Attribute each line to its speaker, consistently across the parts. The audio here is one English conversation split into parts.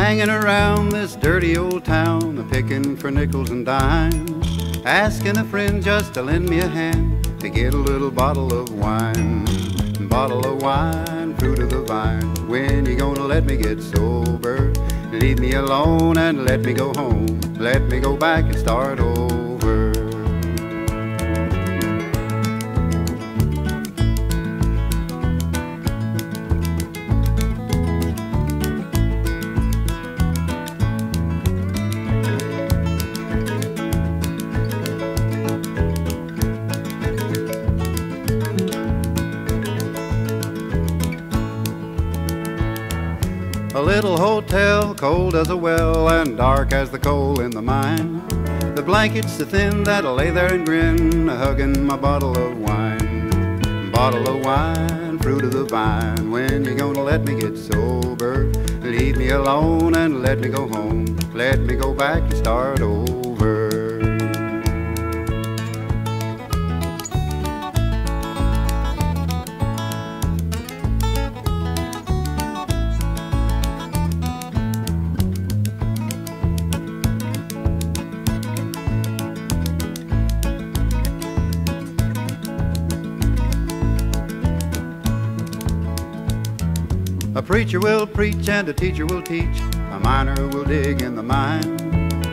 Speaker 1: Hanging around this dirty old town, a picking for nickels and dimes, asking a friend just to lend me a hand to get a little bottle of wine. Bottle of wine, fruit of the vine. When you gonna let me get sober? Leave me alone and let me go home. Let me go back and start over. A little hotel, cold as a well and dark as the coal in the mine. The blankets so thin that I lay there and grin, hugging my bottle of wine. Bottle of wine, fruit of the vine. When you gonna let me get sober? Leave me alone and let me go home. Let me go back and start over. A preacher will preach and a teacher will teach. A miner will dig in the mine.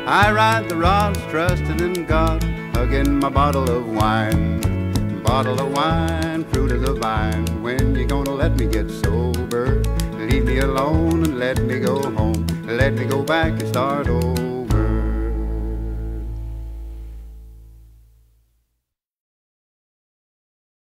Speaker 1: I ride the rods, trusting in God, hugging my bottle of wine. Bottle of wine, fruit of the vine. When you gonna let me get sober? Leave me alone and let me go home. Let me go back and start over.